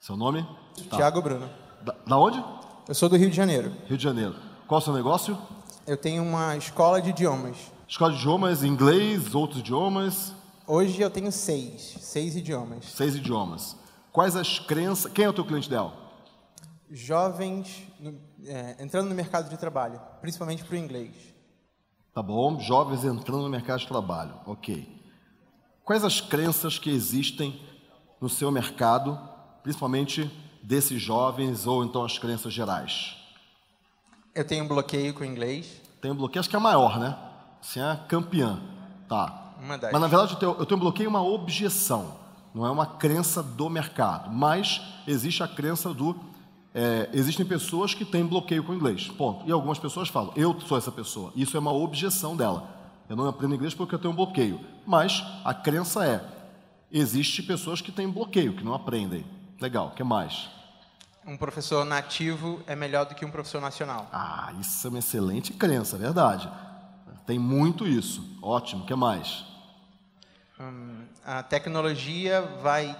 Seu nome? Tá. Tiago Bruno. Da, da onde? Eu sou do Rio de Janeiro. Rio de Janeiro. Qual o seu negócio? Eu tenho uma escola de idiomas. Escola de idiomas, inglês, outros idiomas, Hoje eu tenho seis, seis idiomas. seis idiomas. Quais as crenças? Quem é o teu cliente ideal? Jovens no- é, entrando no mercado de trabalho, principalmente para o inglês. Tá bom, jovens entrando no mercado de trabalho. Ok. Quais as crenças que existem no seu mercado, principalmente desses jovens ou então as crenças gerais? Eu tenho um bloqueio com o inglês. Tem um bloqueio, acho que é a maior, né? Você é campeã. Tá. Mas na verdade eu tenho, eu tenho um bloqueio, uma objeção. Não é uma crença do mercado. Mas existe a crença do. é, existem pessoas que têm bloqueio com o inglês. Ponto. E algumas pessoas falam, eu sou essa pessoa. Isso é uma objeção dela. Eu não aprendo inglês porque eu tenho um bloqueio. Mas a crença é: existe pessoas que têm bloqueio, que não aprendem. Legal, o que mais? Um professor nativo é melhor do que um professor nacional. Ah, isso é uma excelente crença, é verdade. Tem muito isso. Ótimo, o que mais? Hum, a tecnologia vai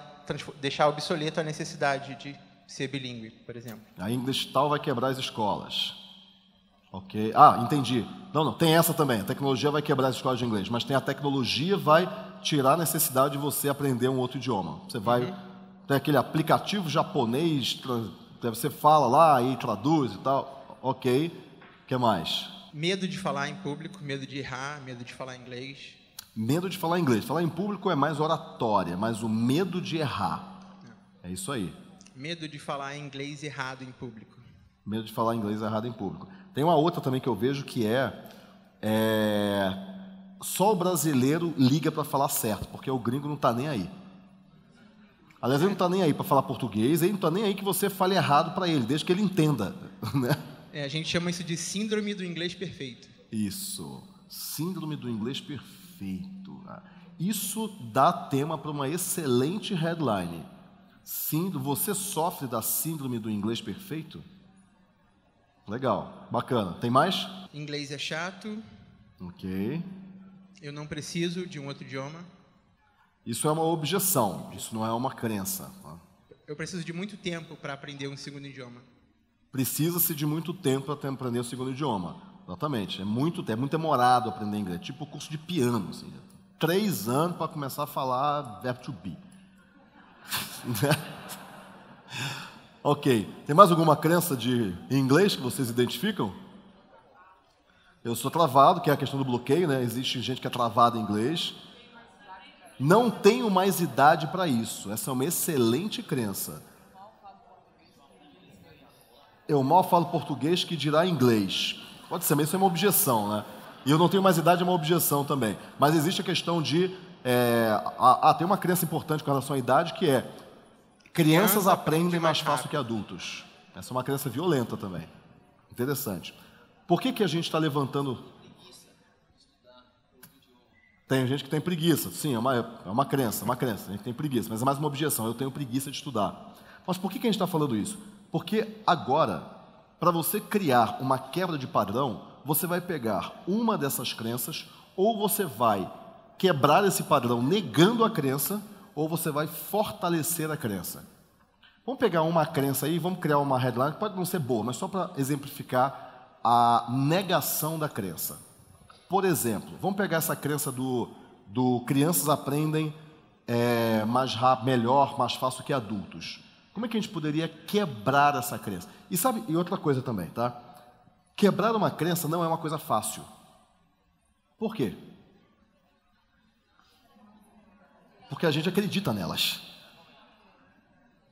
deixar obsoleto a necessidade de ser bilíngue, por exemplo. A English Tal vai quebrar as escolas. Ok. Ah, entendi. Não, não, tem essa também. A tecnologia vai quebrar as escolas de inglês, mas tem a tecnologia vai tirar a necessidade de você aprender um outro idioma. Você vai. Tem aquele aplicativo japonês, você fala lá e traduz e tal. Ok. O que mais? Medo de falar em público, medo de errar, medo de falar inglês. Medo de falar inglês. Falar em público é mais oratória, mas o medo de errar. É isso aí. Medo de falar inglês errado em público. Medo de falar inglês errado em público. Tem uma outra também que eu vejo que é, é só o brasileiro liga para falar certo, porque o gringo não está nem aí. Aliás, ele não está nem aí para falar português, ele não está nem aí que você fale errado para ele, desde que ele entenda. Né? É, a gente chama isso de síndrome do inglês perfeito. Isso. Síndrome do inglês perfeito. Ah, Isso dá tema para uma excelente headline. Sim, você sofre da síndrome do inglês perfeito? Legal, bacana. Tem mais? Inglês é chato, Ok. eu não preciso de um outro idioma. Isso é uma objeção, isso não é uma crença. tá? Eu preciso de muito tempo para aprender um segundo idioma. Precisa-se de muito tempo para aprender o segundo idioma. Exatamente. É muito tempo, é muito demorado aprender inglês. Tipo o curso de piano. Assim, três anos para começar a falar verbo to be. Né? ok. Tem mais alguma crença de inglês que vocês identificam? Eu sou travado, que é a questão do bloqueio, né? Existe gente que é travada em inglês. Não tenho mais idade para isso. Essa é uma excelente crença. Eu mal falo português que dirá inglês. Pode ser, mas isso é uma objeção, né? E eu não tenho mais idade, é uma objeção também. Mas existe a questão de. é, ah, tem uma crença importante com relação à idade que é: crianças Criança aprendem aprende mais mais fácil que adultos. Essa é uma crença violenta também. Interessante. Por que, que a gente está levantando. Tem gente que tem preguiça. Sim, é uma, é uma crença, uma crença. A gente tem preguiça, mas é mais uma objeção. Eu tenho preguiça de estudar. Mas por que, que a gente está falando isso? Porque agora, para você criar uma quebra de padrão, você vai pegar uma dessas crenças, ou você vai quebrar esse padrão negando a crença, ou você vai fortalecer a crença. Vamos pegar uma crença aí, vamos criar uma headline, pode não ser boa, mas só para exemplificar a negação da crença. Por exemplo, vamos pegar essa crença do, do crianças aprendem é, mais rápido, melhor, mais fácil que adultos. Como é que a gente poderia quebrar essa crença? E sabe, e outra coisa também, tá? Quebrar uma crença não é uma coisa fácil. Por quê? Porque a gente acredita nelas.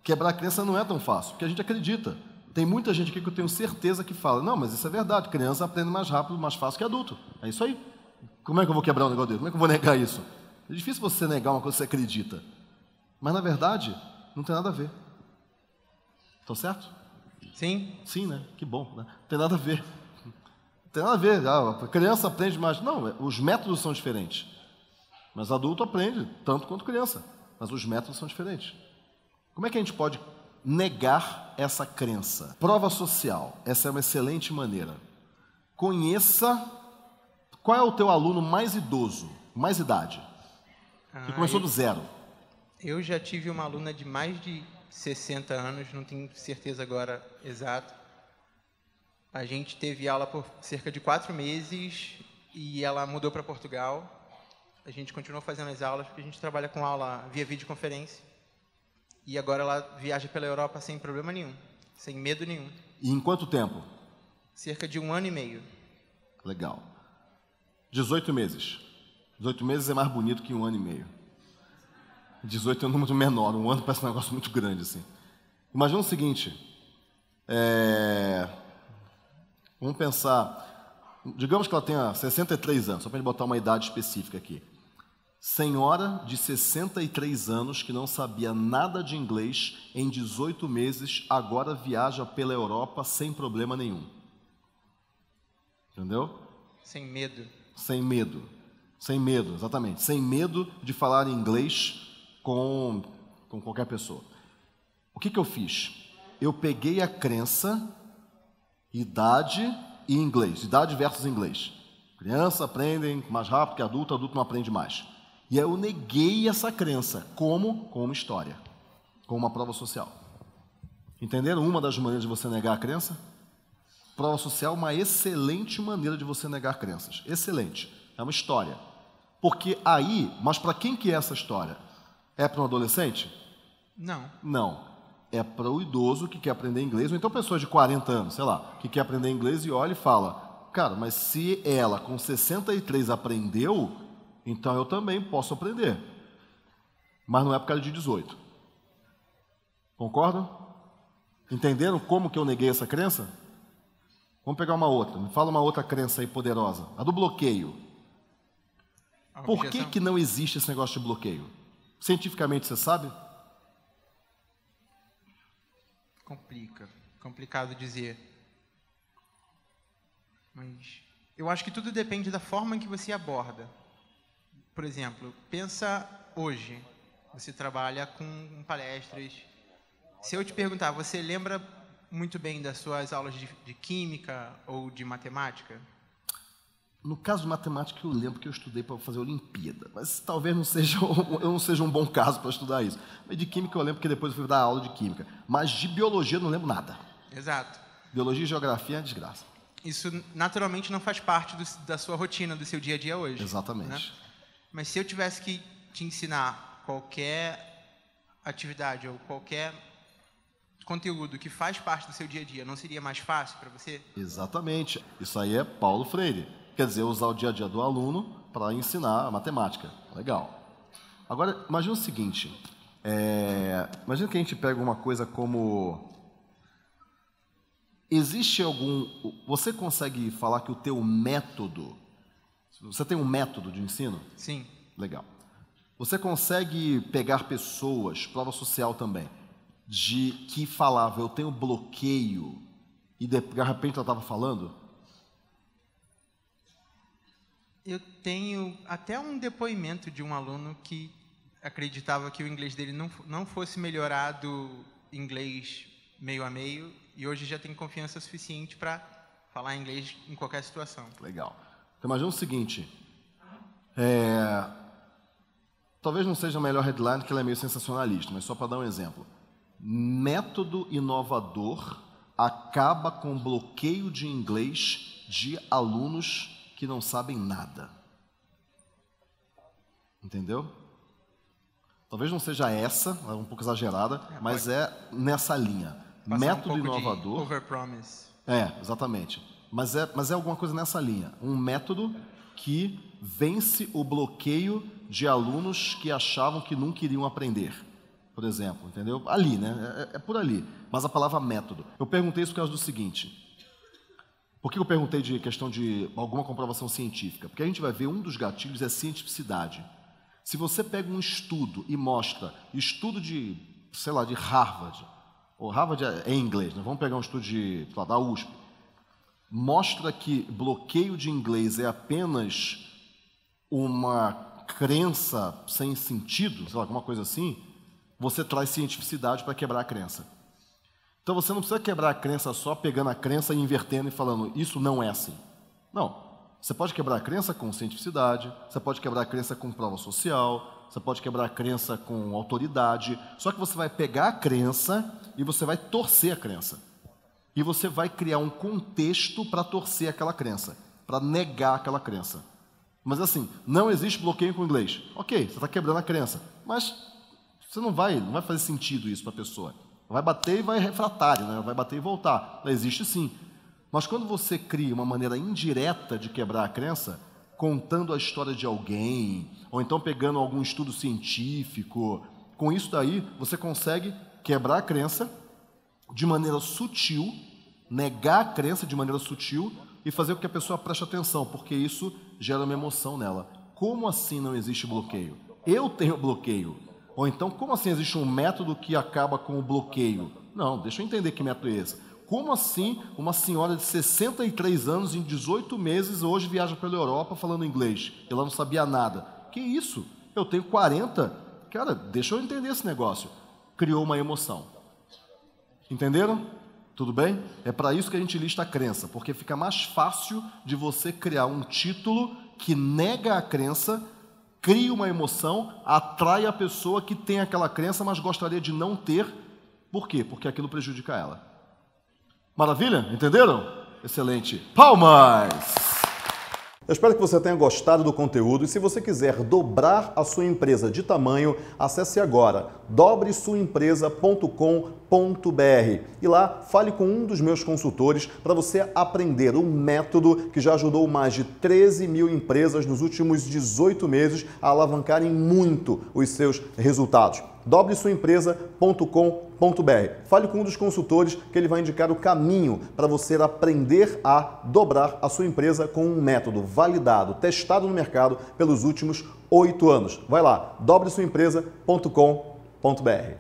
Quebrar a crença não é tão fácil, porque a gente acredita. Tem muita gente aqui que eu tenho certeza que fala: não, mas isso é verdade, criança aprende mais rápido, mais fácil que adulto. É isso aí. Como é que eu vou quebrar um negócio dele? Como é que eu vou negar isso? É difícil você negar uma coisa que você acredita. Mas na verdade, não tem nada a ver. Estou certo? Sim? Sim, né? Que bom, né? Não tem nada a ver. Não tem nada a ver. Ah, a criança aprende mais. Não, os métodos são diferentes. Mas adulto aprende tanto quanto criança. Mas os métodos são diferentes. Como é que a gente pode negar essa crença? Prova social. Essa é uma excelente maneira. Conheça qual é o teu aluno mais idoso, mais idade, que Ah, começou eu- do zero. Eu já tive uma aluna de mais de 60 anos, não tenho certeza agora exato. A gente teve aula por cerca de quatro meses e ela mudou para Portugal. A gente continuou fazendo as aulas porque a gente trabalha com aula via videoconferência. E agora ela viaja pela Europa sem problema nenhum, sem medo nenhum. E em quanto tempo? Cerca de um ano e meio. Legal. 18 meses. 18 meses é mais bonito que um ano e meio. 18 é um número menor, um ano parece um negócio muito grande assim. Imagina o seguinte: é... vamos pensar, digamos que ela tenha 63 anos, só para a gente botar uma idade específica aqui. Senhora de 63 anos que não sabia nada de inglês em 18 meses, agora viaja pela Europa sem problema nenhum. Entendeu? Sem medo. Sem medo. Sem medo, exatamente. Sem medo de falar inglês com, com qualquer pessoa. O que, que eu fiz? Eu peguei a crença, idade e inglês. Idade versus inglês. Criança aprendem mais rápido que adulto, adulto não aprende mais. E aí eu neguei essa crença. Como? Com uma história. Com uma prova social. Entenderam uma das maneiras de você negar a crença? Prova social é uma excelente maneira de você negar crenças. Excelente. É uma história. Porque aí, mas para quem que é essa história? É para um adolescente? Não. Não. É para o idoso que quer aprender inglês, ou então pessoas de 40 anos, sei lá, que quer aprender inglês e olha e fala: Cara, mas se ela com 63 aprendeu, então eu também posso aprender. Mas não é por causa de 18. Concordam? Entenderam como que eu neguei essa crença? Vamos pegar uma outra. Me fala uma outra crença aí poderosa. A do bloqueio. A Por que, objeção? que não existe esse negócio de bloqueio? Cientificamente você sabe? Complica. Complicado dizer. Mas eu acho que tudo depende da forma que você aborda. Por exemplo, pensa hoje. Você trabalha com palestras. Se eu te perguntar, você lembra muito bem das suas aulas de, de química ou de matemática? No caso de matemática, eu lembro que eu estudei para fazer Olimpíada, mas talvez não seja, um- eu não seja um bom caso para estudar isso. Mas de química eu lembro que depois eu fui dar aula de química. Mas de biologia eu não lembro nada. Exato. Biologia e geografia é desgraça. Isso naturalmente não faz parte do- da sua rotina, do seu dia a dia hoje. Exatamente. né? Mas se eu tivesse que te ensinar qualquer atividade ou qualquer conteúdo que faz parte do seu dia a dia, não seria mais fácil para você? Exatamente. Isso aí é Paulo Freire. Quer dizer, usar o dia a dia do aluno para ensinar a matemática. Legal. Agora, imagina o seguinte. é, imagina que a gente pega uma coisa como... Existe algum... Você consegue falar que o teu método... Você tem um método de ensino? Sim. Legal. Você consegue pegar pessoas, prova social também, de que falava eu tenho bloqueio e de, de repente ela estava falando? Eu tenho até um depoimento de um aluno que acreditava que o inglês dele não, não fosse melhorado inglês meio a meio e hoje já tem confiança suficiente para falar inglês em qualquer situação. Legal. Então imagina o seguinte, é, talvez não seja a melhor headline que ela é meio sensacionalista, mas só para dar um exemplo. Método inovador acaba com bloqueio de inglês de alunos que não sabem nada. Entendeu? Talvez não seja essa, é um pouco exagerada, mas é nessa linha. Método um inovador. De overpromise. É, exatamente. Mas é, mas é alguma coisa nessa linha. Um método que vence o bloqueio de alunos que achavam que nunca iriam aprender. Por exemplo, entendeu? Ali, né? É, é por ali. Mas a palavra método. Eu perguntei isso por causa do seguinte. Por que eu perguntei de questão de alguma comprovação científica? Porque a gente vai ver um dos gatilhos é cientificidade. Se você pega um estudo e mostra, estudo de, sei lá, de Harvard, ou Harvard é é em inglês, né? vamos pegar um estudo de, lá, da USP, mostra que bloqueio de inglês é apenas uma crença sem sentido, sei lá, alguma coisa assim, você traz cientificidade para quebrar a crença. Então você não precisa quebrar a crença só pegando a crença e invertendo e falando, isso não é assim. Não. Você pode quebrar a crença com cientificidade, você pode quebrar a crença com prova social, você pode quebrar a crença com autoridade. Só que você vai pegar a crença e você vai torcer a crença. E você vai criar um contexto para torcer aquela crença, para negar aquela crença. Mas assim, não existe bloqueio com o inglês. Ok, você está quebrando a crença, mas você não vai, não vai fazer sentido isso para a pessoa. Vai bater e vai refratário, né? vai bater e voltar. Existe sim. Mas quando você cria uma maneira indireta de quebrar a crença, contando a história de alguém, ou então pegando algum estudo científico, com isso daí você consegue quebrar a crença de maneira sutil, negar a crença de maneira sutil e fazer com que a pessoa preste atenção, porque isso gera uma emoção nela. Como assim não existe bloqueio? Eu tenho bloqueio. Ou então, como assim existe um método que acaba com o bloqueio? Não, deixa eu entender que método é esse. Como assim uma senhora de 63 anos, em 18 meses, hoje viaja pela Europa falando inglês? Ela não sabia nada. Que isso? Eu tenho 40. Cara, deixa eu entender esse negócio. Criou uma emoção. Entenderam? Tudo bem? É para isso que a gente lista a crença, porque fica mais fácil de você criar um título que nega a crença cria uma emoção, atrai a pessoa que tem aquela crença, mas gostaria de não ter. Por quê? Porque aquilo prejudica ela. Maravilha? Entenderam? Excelente. Palmas! Eu espero que você tenha gostado do conteúdo e se você quiser dobrar a sua empresa de tamanho, acesse agora dobresuaempresa.com.br e lá fale com um dos meus consultores para você aprender um método que já ajudou mais de 13 mil empresas nos últimos 18 meses a alavancarem muito os seus resultados dobresuaempresa.com.br. Fale com um dos consultores que ele vai indicar o caminho para você aprender a dobrar a sua empresa com um método validado, testado no mercado pelos últimos oito anos. Vai lá, dobresuaempresa.com.br. .br